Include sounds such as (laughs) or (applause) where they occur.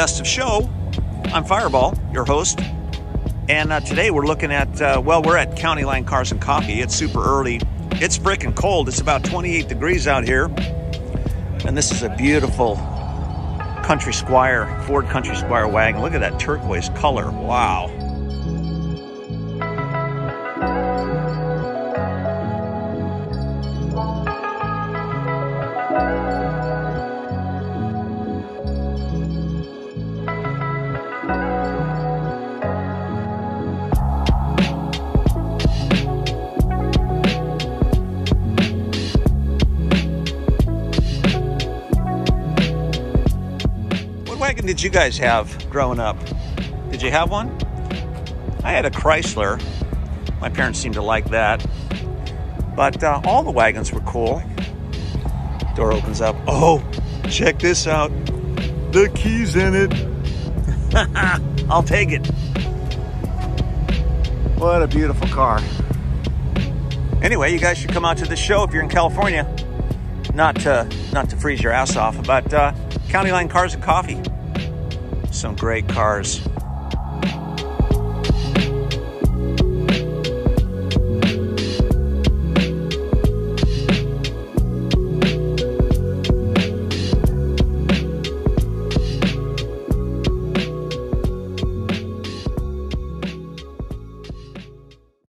Best of Show. I'm Fireball, your host. And uh, today we're looking at, uh, well, we're at County Line Cars and Coffee. It's super early. It's freaking cold. It's about 28 degrees out here. And this is a beautiful Country Squire, Ford Country Squire wagon. Look at that turquoise color. Wow. Wagon did you guys have growing up? Did you have one? I had a Chrysler. My parents seemed to like that. But uh, all the wagons were cool. Door opens up. Oh, check this out. The key's in it. (laughs) I'll take it. What a beautiful car. Anyway, you guys should come out to the show if you're in California. Not to, not to freeze your ass off, but uh, County Line Cars and Coffee some great cars.